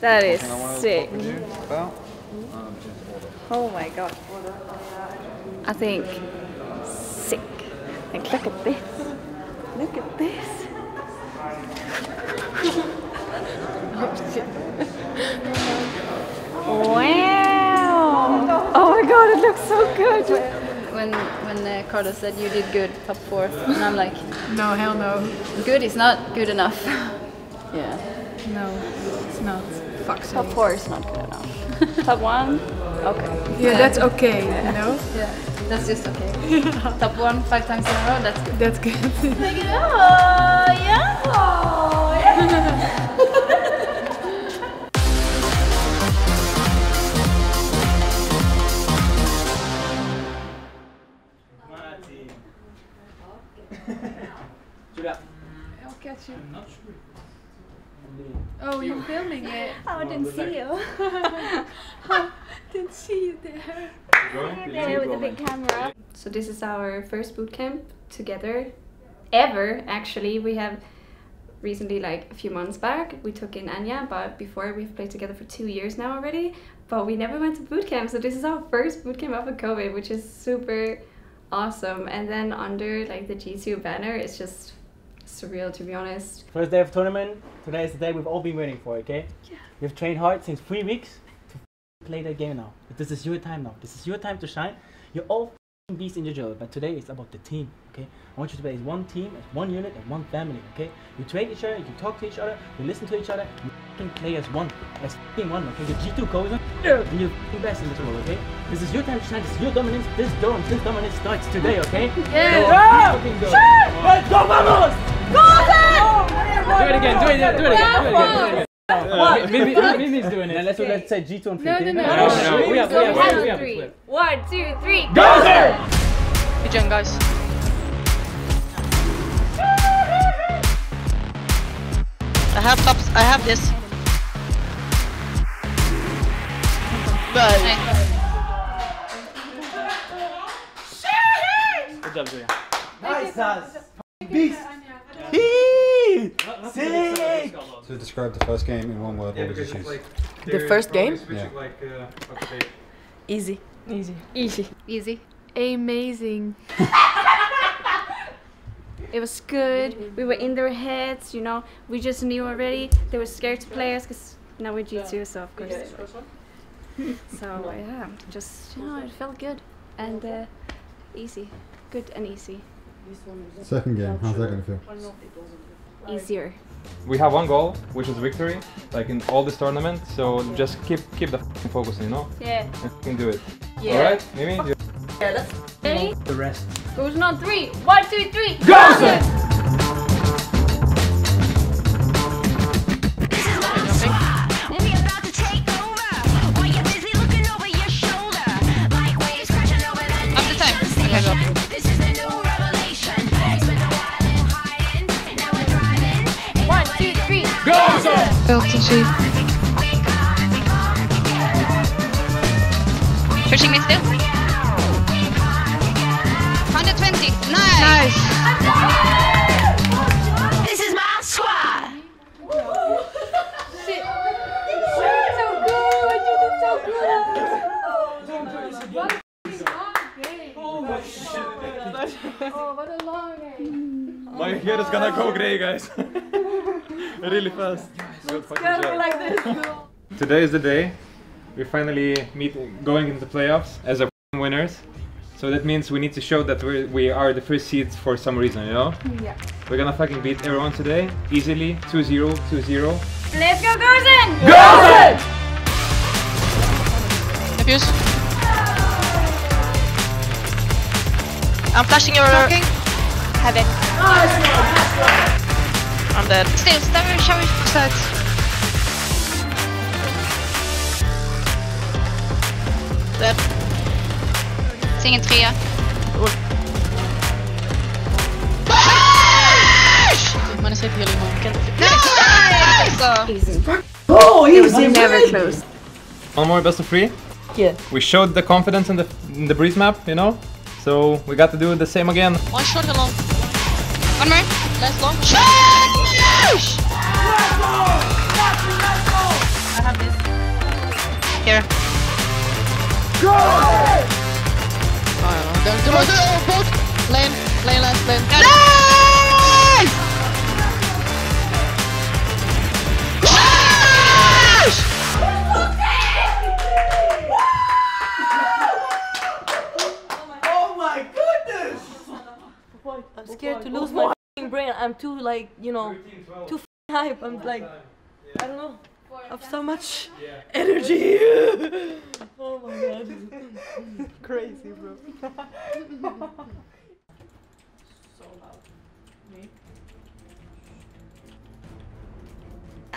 That is And I wanna sick. talk with you about. Oh my god. I think sick. Like look at this. Look at this. wow. Oh my god, it looks so good. When when uh, Carlos said you did good, top four, and I'm like, No, hell no. good is not good enough. yeah. No, it's not. Fuck Top four is not good enough. top one, okay. Yeah, that's okay, you know? Yeah, that's just okay. Top one five times in a row, that's good. That's good. Oh, yeah. Oh, yeah. I'll catch you. Oh, you're filming it. Oh, I didn't see you. Didn't see you there. There with the big camera. So this is our first boot camp together, ever. Actually, we have recently, like a few months back, we took in Anya, but before we've played together for two years now already. But we never went to boot camp, so this is our first boot camp after COVID, which is super awesome. And then under like the G2 banner, it's just surreal to be honest. First day of tournament. Today is the day we've all been waiting for. Okay. Yeah. We've trained hard since three weeks to play that game now. But this is your time now. This is your time to shine. You're all f***ing beasts individual, but today it's about the team. Okay. I want you to play as one team, as one unit, and one family. Okay. You train each other. You talk to each other. You listen to each other. You can play as one, as f***ing one. Okay. The G2 goes on. And you're f***ing best in this world. Okay. This is your time to shine. This is your dominance. This dom, this dominance starts today. Okay. Yeah. So, fucking go. Let's go, vamos! Do it again, do it again, do it again, do it again, do it again. Uh, Mimi, Mimi's doing it. Let's, let's say G2 and 3. No, no, no. no, no, No, We have, we have, we have, we have, we have. One, two, three. Go there! Good job, guys. I have tops. I have this. Nice. Good job, Julia. Nice ass. Beast. Sick. So describe the first game in one word. What would you choose? The first game? Yeah. Easy. Easy. Easy. Easy. Amazing. It was good. We were in their heads, you know. We just knew already. They were scared to play us because now we're G2, so of course. So yeah, just you know, it felt good and uh, easy, good and easy, Second game. How's that gonna feel? easier. we have one goal, which is victory, like in all this tournament. So just keep keep the f***ing focus, you know, Yeah. and f***ing do it. Yeah. All right, Mimi. You- Ready? The rest. Goes on three. One, two, three. Up Pushing me still. 120. Nice. Oh, oh, what a long game. My hair is gonna go grey, guys. really fast. Good fucking job. Today is the day. We finally meet going into playoffs as a f***ing winners. So that means we need to show that we're, we are the first seeds for some reason, you know? Yeah. We're gonna fucking beat everyone today, easily, 2-0, 2-0. Let's go, Gozen! Abuse. I'm flashing your. Have it. I'm dead. Still, shower, shower, sides. Dead. Ser ingen trea. Man är säker på healing marken. Easy. Oh, It was never close. One more best of three. Yeah. We showed the confidence in the in the breeze map, you know? So we got to do the same again. One short and long. One more. Last long. Shot! Lose my f***ing brain. I'm too like you know too f***ing hype. I'm like I don't know. I have so much energy. oh my god. Crazy, bro.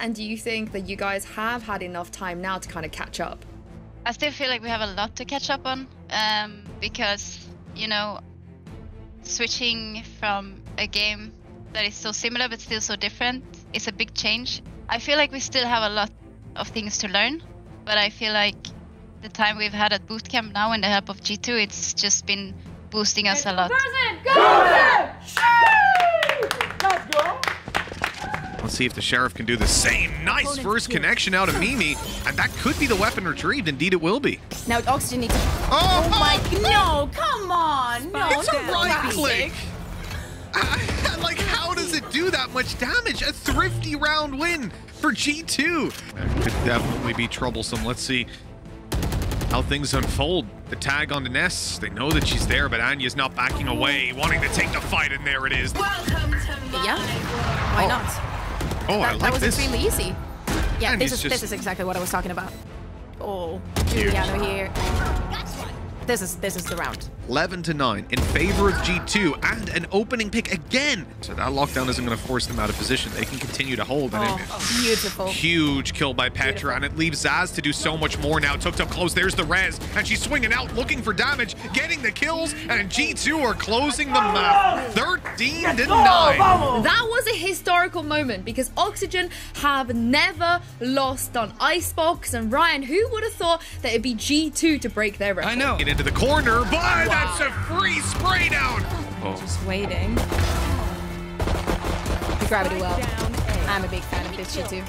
And do you think that you guys have had enough time now to kind of catch up? I still feel like we have a lot to catch up on um, because, you know, switching from a game that is so similar but still so different is a big change. I feel like we still have a lot of things to learn, but I feel like the time we've had at bootcamp now and the help of G2, it's just been boosting us a lot. Let's see if the Sheriff can do the same. Nice first connection out of Mimi, and that could be the weapon retrieved. Indeed, it will be. Now Oxygen needs to. Oh, Oh my! Oh, no, come on! No, It's a right classic. click. Like, how does it do that much damage? A thrifty round win for G2. That could definitely be troublesome. Let's see how things unfold. The tag on the Ness. They know that she's there, but Anya's not backing away, wanting to take the fight, and there it is. Welcome. Yeah. Why Oh. not? Oh, I that, like that was this. extremely easy. Yeah, And this is just- this is exactly what I was talking about. Oh, Juliano here. This is this is the round. 11 to 9 in favor of G2 and an opening pick again. So that lockdown isn't going to force them out of position. They can continue to hold. And it- Oh, beautiful. Huge kill by Petra, and it leaves Zaz to do so much more now. Tucked up close, there's the res, and she's swinging out, looking for damage, getting the kills, and G2 are closing the map. 13 to 9. That was a historical moment because Oxygen have never lost on Icebox and Ryan. Who would have thought that it'd be G2 to break their record? I know. Get into the corner, but that's a free spray down. Oh. Just waiting. The gravity well. I'm a big fan of this shit too.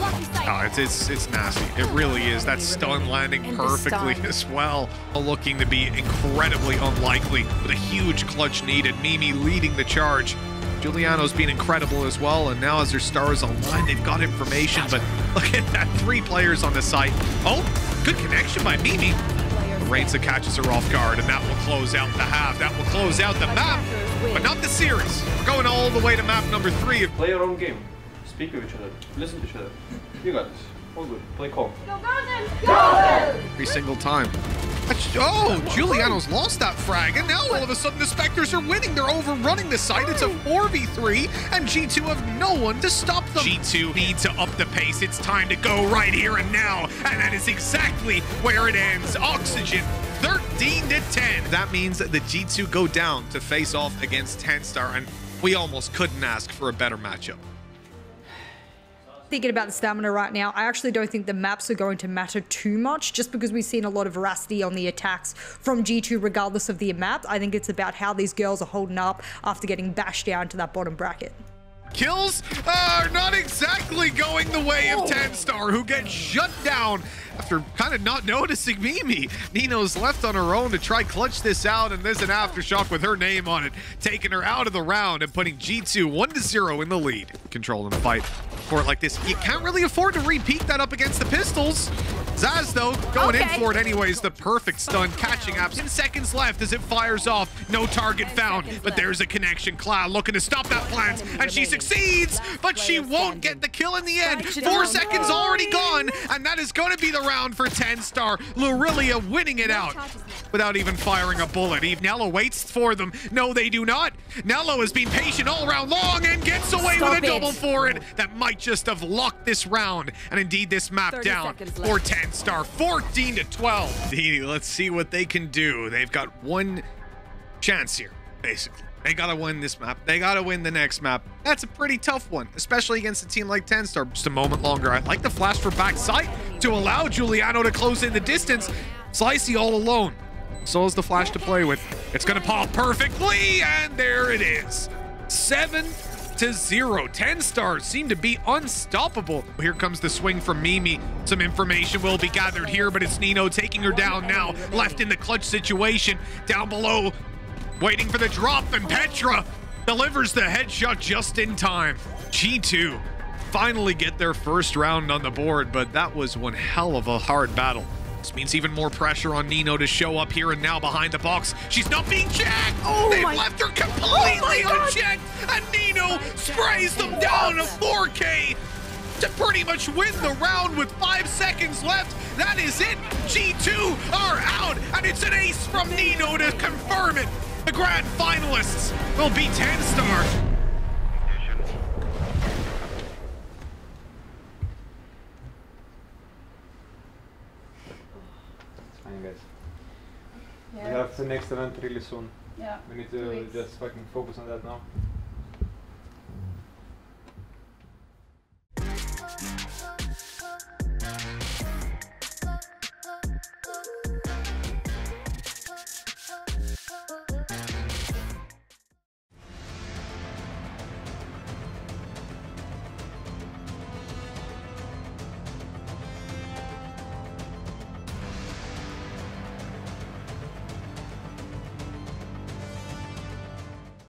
Oh, it's, it's it's nasty. It really is. That stun landing perfectly as well. Looking to be incredibly unlikely with a huge clutch needed. Mimi leading the charge. Juliano's been incredible as well, and now as their stars online, they've got information, but look at that, three players on the site. Oh, good connection by Mimi. Reinsa catches her off guard, and that will close out the half. That will close out the map, but not the series. We're going all the way to map number three. Play your own game. Speak with each other. Listen to each other. You got this. All good. Play calm. every single time. Oh, Juliano's lost that frag, and now all of a sudden the Spectres are winning. They're overrunning the site. It's a 4v3, and G2 have no one to stop them. G2 need to up the pace. It's time to go right here and now, and that is exactly where it ends. Oxygen 13 to 10. That means that the G2 go down to face off against TENSTAR, and we almost couldn't ask for a better matchup. Thinking about the stamina right now, I actually don't think the maps are going to matter too much just because we've seen a lot of veracity on the attacks from G2 regardless of the map. I think it's about how these girls are holding up after getting bashed down to that bottom bracket. Kills are not exactly going the way of TENSTAR, who gets shut down after kind of not noticing Mimi. Nino's left on her own to try clutch this out, and there's an aftershock with her name on it, taking her out of the round and putting G2 1 to 0 in the lead. Controlling the fight for it like this. You can't really afford to repeat that up against the Pistols. Zaz, though, going Okay. in for it anyways. The perfect stun, catching up. 10 seconds left as it fires off. No target found, but there's a connection. Cloud looking to stop that plans, and she succeeds, but she won't get the kill in the end. Four seconds already gone, and that is going to be the round for TENSTAR. Lurilia winning it out without even firing a bullet. Eve Nello waits for them. No, they do not. Nello has been patient all round long and gets away Stop with a it. double for it. That might just have locked this round, and indeed this map down for left. TENSTAR, 14 to 12. Indeed, let's see what they can do. They've got one chance here, basically. They gotta win this map. They gotta win the next map. That's a pretty tough one, especially against a team like TENSTAR. Just a moment longer. I like the flash for backside to allow Juliano to close in the distance. Slicey all alone. So is the flash to play with. It's gonna pop perfectly, and there it is. Seven to zero. 10 stars seem to be unstoppable. Here comes the swing from Mimi. Some information will be gathered here, but it's Nino taking her down now. Left in the clutch situation. Down below, waiting for the drop, and Petra delivers the headshot just in time. G2 finally get their first round on the board, but that was one hell of a hard battle. This means even more pressure on Nino to show up here and now behind the box. She's not being checked! Oh They've my- left her Oh completely God. unchecked! And Nino sprays them down to 4K to pretty much win the round with five seconds left. That is it. G2 are out, and it's an ace from Nino to confirm it. The grand finalists will be TENSTAR. It's fine, guys. Have the next event really soon. Yeah. We need to just fucking focus on that now.